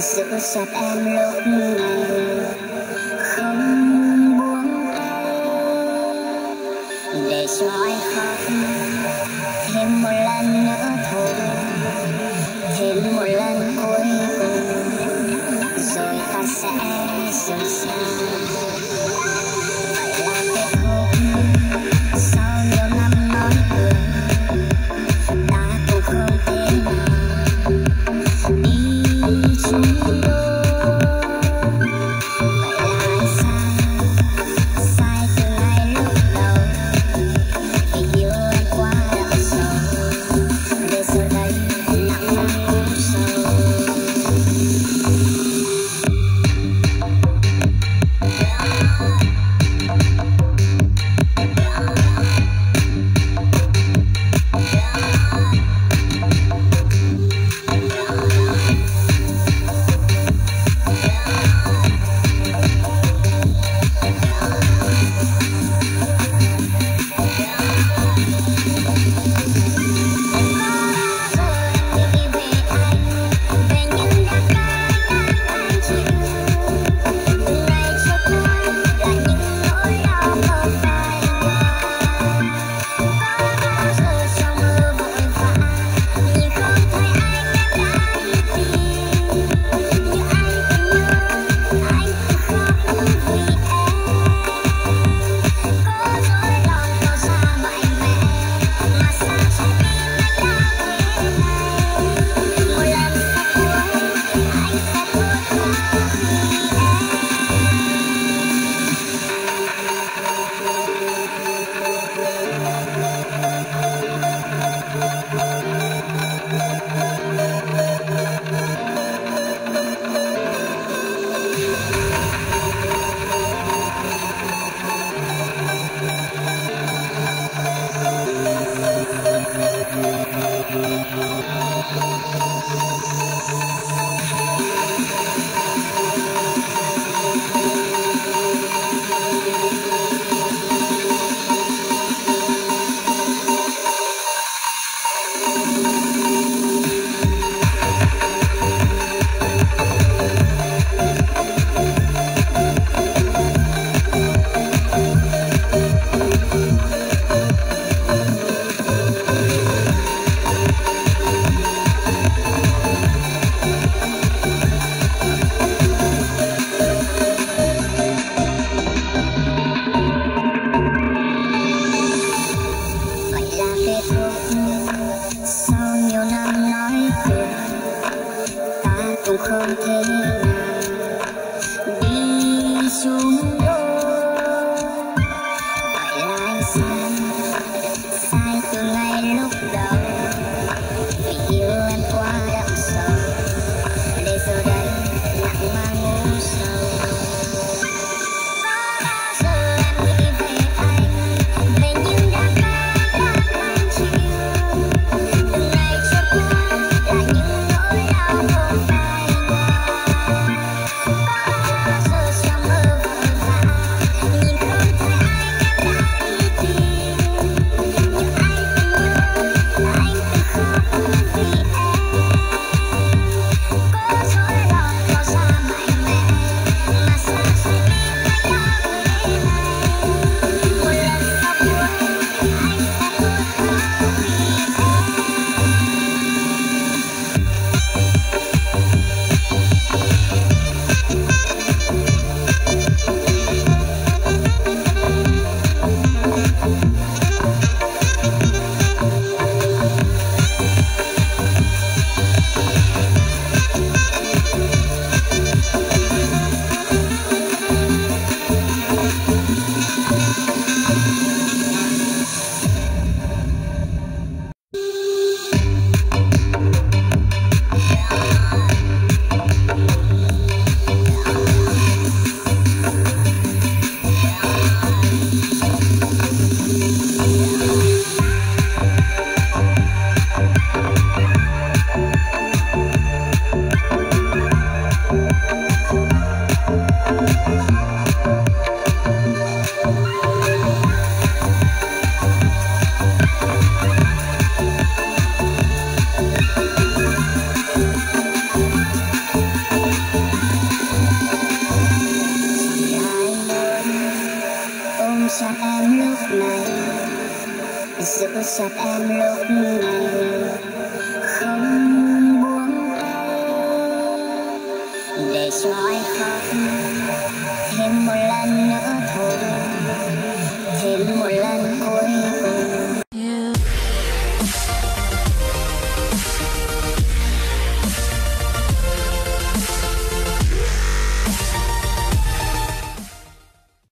sát em lúc này không buông tay để cho anh khóc, thêm một lần nữa thôi, thêm một lần cuối cùng, rồi ta sẽ rời không thể nào đi xuống giữ chặt em lúc